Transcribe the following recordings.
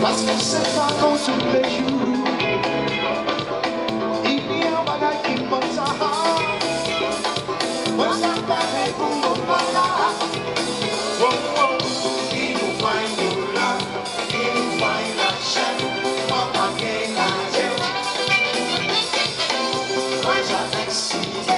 Parce que só vont se réjouir Il y a un bagage qui me sert Moi ça paraît pour mon papa Oh find find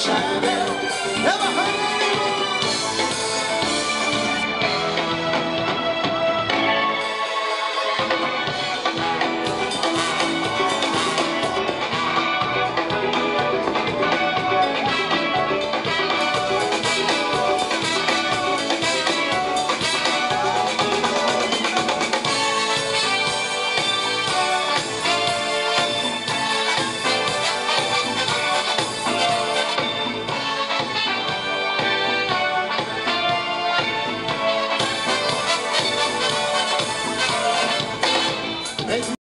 sunshine. Never heard